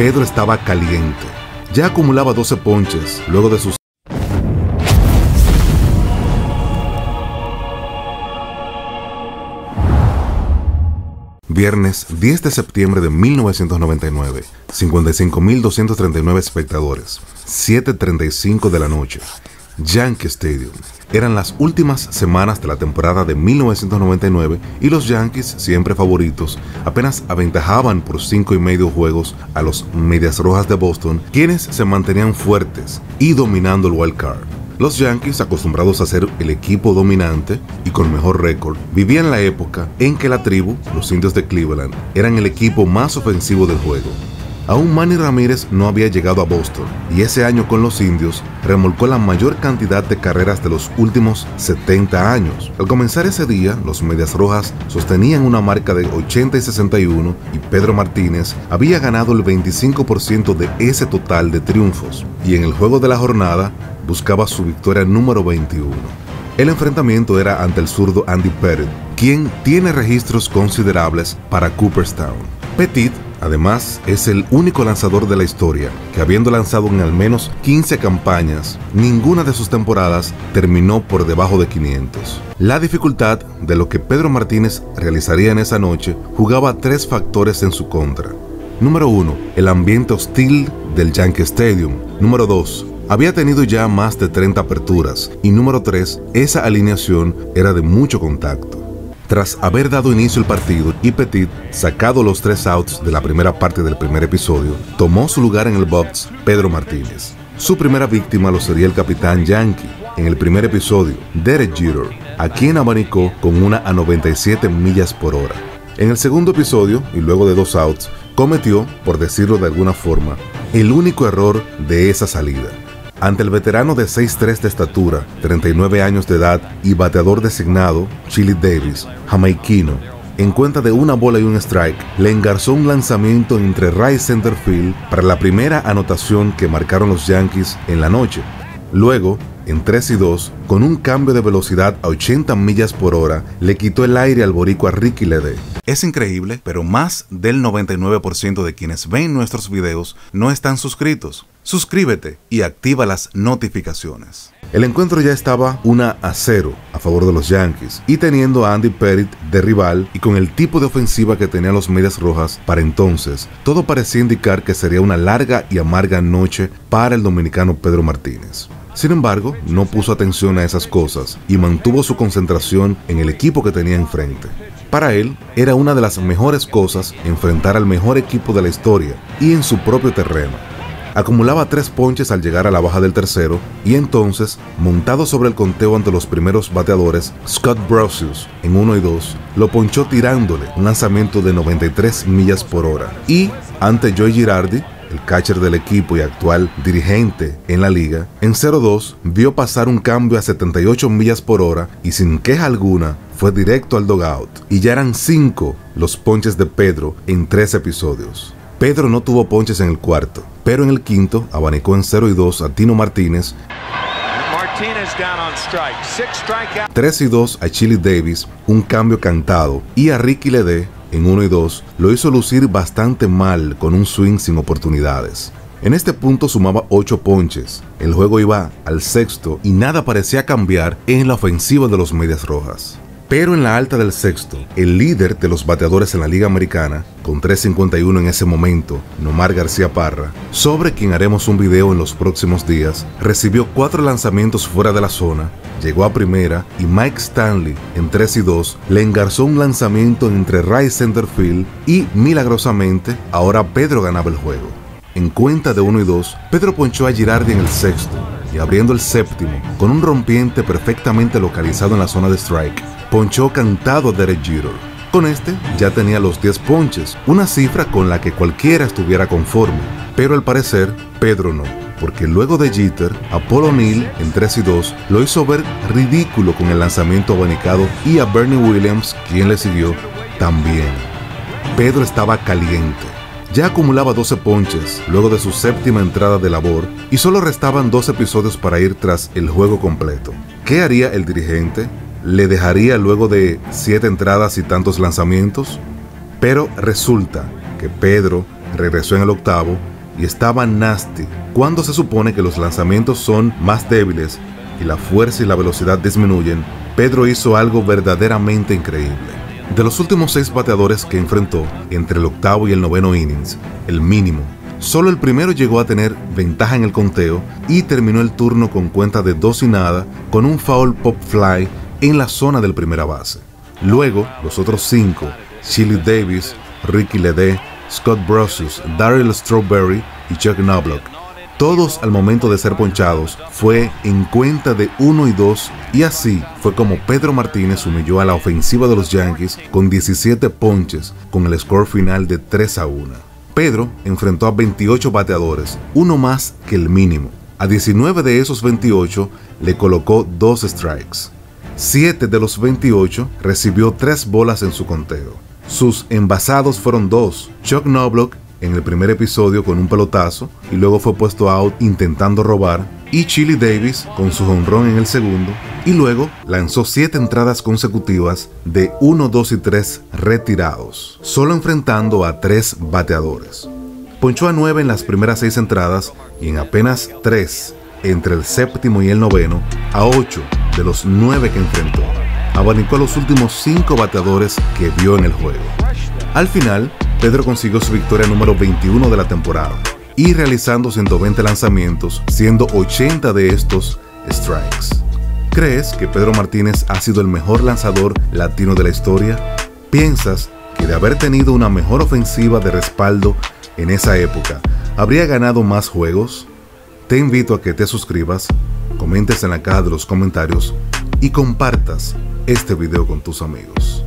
Pedro estaba caliente. Ya acumulaba 12 ponches luego de sus Viernes 10 de septiembre de 1999, 55.239 espectadores, 7.35 de la noche, Yankee Stadium. Eran las últimas semanas de la temporada de 1999 y los Yankees, siempre favoritos, apenas aventajaban por cinco y medio juegos a los Medias Rojas de Boston, quienes se mantenían fuertes y dominando el wild card. Los Yankees, acostumbrados a ser el equipo dominante y con mejor récord, vivían la época en que la tribu, los indios de Cleveland, eran el equipo más ofensivo del juego. Aún Manny Ramírez no había llegado a Boston y ese año con los indios remolcó la mayor cantidad de carreras de los últimos 70 años. Al comenzar ese día, los Medias Rojas sostenían una marca de 80 y 61 y Pedro Martínez había ganado el 25% de ese total de triunfos. Y en el juego de la jornada, buscaba su victoria número 21. El enfrentamiento era ante el zurdo Andy Pettit, quien tiene registros considerables para Cooperstown. Pettit, además, es el único lanzador de la historia que habiendo lanzado en al menos 15 campañas, ninguna de sus temporadas terminó por debajo de 500. La dificultad de lo que Pedro Martínez realizaría en esa noche jugaba tres factores en su contra. Número 1. El ambiente hostil del Yankee Stadium. Número 2 había tenido ya más de 30 aperturas y número 3, esa alineación era de mucho contacto. Tras haber dado inicio al partido y Petit, sacado los tres outs de la primera parte del primer episodio, tomó su lugar en el box Pedro Martínez. Su primera víctima lo sería el capitán Yankee en el primer episodio, Derek Jeter, a quien abanicó con una a 97 millas por hora. En el segundo episodio, y luego de dos outs, cometió, por decirlo de alguna forma, el único error de esa salida ante el veterano de 6'3 de estatura, 39 años de edad y bateador designado, Chili Davis, jamaiquino, en cuenta de una bola y un strike, le engarzó un lanzamiento entre right center field para la primera anotación que marcaron los Yankees en la noche. Luego, en 3 y 2, con un cambio de velocidad a 80 millas por hora, le quitó el aire al boricua Ricky Lede. Es increíble, pero más del 99% de quienes ven nuestros videos no están suscritos. Suscríbete y activa las notificaciones. El encuentro ya estaba 1 a 0 a favor de los Yankees y teniendo a Andy Pettit de rival y con el tipo de ofensiva que tenían los Medias Rojas para entonces, todo parecía indicar que sería una larga y amarga noche para el dominicano Pedro Martínez. Sin embargo, no puso atención a esas cosas y mantuvo su concentración en el equipo que tenía enfrente. Para él, era una de las mejores cosas enfrentar al mejor equipo de la historia y en su propio terreno acumulaba tres ponches al llegar a la baja del tercero y entonces, montado sobre el conteo ante los primeros bateadores, Scott Brosius en 1 y 2 lo ponchó tirándole un lanzamiento de 93 millas por hora y ante Joey Girardi, el catcher del equipo y actual dirigente en la liga, en 0-2 vio pasar un cambio a 78 millas por hora y sin queja alguna fue directo al dogout y ya eran 5 los ponches de Pedro en tres episodios. Pedro no tuvo ponches en el cuarto, pero en el quinto abanicó en 0 y 2 a Tino Martínez. 3 y 2 a Chili Davis, un cambio cantado, y a Ricky Lede en 1 y 2 lo hizo lucir bastante mal con un swing sin oportunidades. En este punto sumaba 8 ponches, el juego iba al sexto y nada parecía cambiar en la ofensiva de los Medias Rojas. Pero en la alta del sexto, el líder de los bateadores en la Liga Americana, con 3.51 en ese momento, Nomar García Parra, sobre quien haremos un video en los próximos días, recibió cuatro lanzamientos fuera de la zona, llegó a primera y Mike Stanley, en 3 y 2, le engarzó un lanzamiento entre right center field y, milagrosamente, ahora Pedro ganaba el juego. En cuenta de 1 y 2, Pedro ponchó a Girardi en el sexto y abriendo el séptimo, con un rompiente perfectamente localizado en la zona de strike, ponchó cantado Derek Jeter. Con este ya tenía los 10 ponches, una cifra con la que cualquiera estuviera conforme, pero al parecer Pedro no, porque luego de Jeter, Apollo Neal en 3 y 2 lo hizo ver ridículo con el lanzamiento abanicado y a Bernie Williams, quien le siguió, también. Pedro estaba caliente. Ya acumulaba 12 ponches luego de su séptima entrada de labor y solo restaban dos episodios para ir tras el juego completo. ¿Qué haría el dirigente? le dejaría luego de siete entradas y tantos lanzamientos, pero resulta que Pedro regresó en el octavo y estaba nasty cuando se supone que los lanzamientos son más débiles y la fuerza y la velocidad disminuyen, Pedro hizo algo verdaderamente increíble. De los últimos seis bateadores que enfrentó entre el octavo y el noveno innings, el mínimo, solo el primero llegó a tener ventaja en el conteo y terminó el turno con cuenta de dos y nada con un foul pop fly en la zona del primera base. Luego, los otros cinco, Chili Davis, Ricky Lede, Scott Brosius, Daryl Strawberry y Chuck Knobloch, todos al momento de ser ponchados fue en cuenta de 1 y 2 y así fue como Pedro Martínez humilló a la ofensiva de los Yankees con 17 ponches con el score final de 3 a 1. Pedro enfrentó a 28 bateadores, uno más que el mínimo. A 19 de esos 28 le colocó dos strikes. 7 de los 28 recibió 3 bolas en su conteo. Sus envasados fueron dos, Chuck Knobloch en el primer episodio con un pelotazo y luego fue puesto out intentando robar, y Chili Davis con su honrón en el segundo, y luego lanzó siete entradas consecutivas de 1, 2 y 3 retirados, solo enfrentando a tres bateadores. Ponchó a 9 en las primeras seis entradas y en apenas 3 entre el séptimo y el noveno a 8 de los 9 que enfrentó. Abanicó a los últimos 5 bateadores que vio en el juego. Al final, Pedro consiguió su victoria número 21 de la temporada y realizando 120 lanzamientos, siendo 80 de estos strikes. ¿Crees que Pedro Martínez ha sido el mejor lanzador latino de la historia? ¿Piensas que de haber tenido una mejor ofensiva de respaldo en esa época, habría ganado más juegos? Te invito a que te suscribas, comentes en la caja de los comentarios y compartas este video con tus amigos.